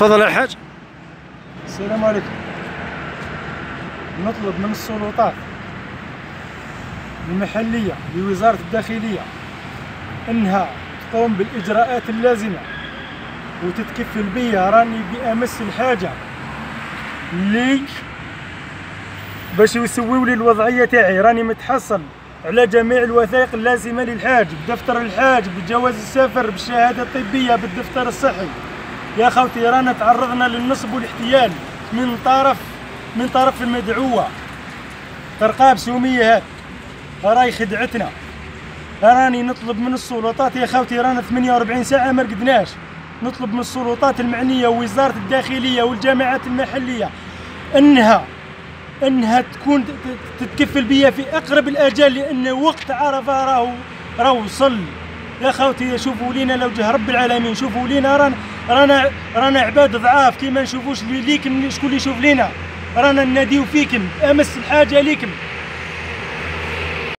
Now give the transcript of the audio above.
تفضل الحاج السلام عليكم. نطلب من السلطات المحلية لوزارة الداخلية إنها تقوم بالإجراءات اللازمة وتتكفل بيا راني بأمس الحاجة. لي باش يسويوا لي الوضعية تاعي. راني متحصل على جميع الوثائق اللازمة للحاج بدفتر الحاج بجواز السفر بالشهادة الطبية بالدفتر الصحي. يا خوتي رانا تعرضنا للنصب والاحتيال من طرف من طرف المدعوة. ترقاب سومية هاد راي خدعتنا. راني نطلب من السلطات يا خوتي رانا 48 ساعة ما رقدناش نطلب من السلطات المعنية ووزارة الداخلية والجامعات المحلية انها إنها تكون تتكفل بيا في أقرب الآجال لأن وقت عرفة راهو راهو وصل يا خوتي شوفوا لينا لو جه رب العالمين شوفوا لينا رانا رانا رانا عباد ضعاف كيما نشوفوش ليكم شكون اللي يشوف لينا؟ رانا نناديو فيكم أمس الحاجة ليكم.